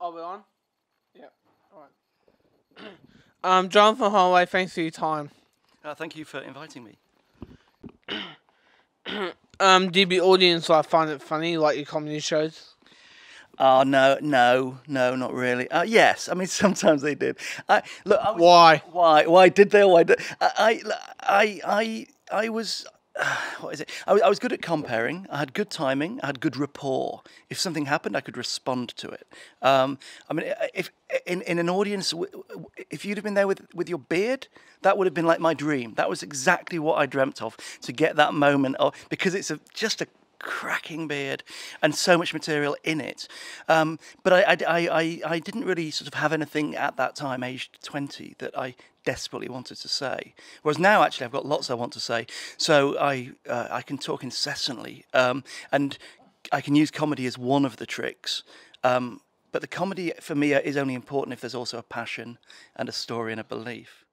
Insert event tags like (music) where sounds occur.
Are we on? Yeah. All right. (clears throat) um, Jonathan Holloway, thanks for your time. Uh, thank you for inviting me. (clears throat) Um, do the audience like find it funny, like your comedy shows? Oh no, no, no, not really. Uh, yes, I mean (laughs) sometimes they did. I look. I was, Why? Why? Why did they? Why did I? I I I was. (sighs) what is it? I, was- I was good at comparing. I had good timing. I had good rapport. If something happened, I could respond to it. Um, I mean, if in, in an audience, if you'd have been there with, with your beard, that would have been like my dream. That was exactly what I dreamt of to get that moment of because it's a, just a cracking beard and so much material in it. Um, but I, I, I, I, didn't really sort of have anything at that time, aged 20, that I desperately wanted to say. Whereas now, actually, I've got lots I want to say. So I, uh, I can talk incessantly. Um, and I can use comedy as one of the tricks. Um, but the comedy for me is only important if there's also a passion and a story and a belief.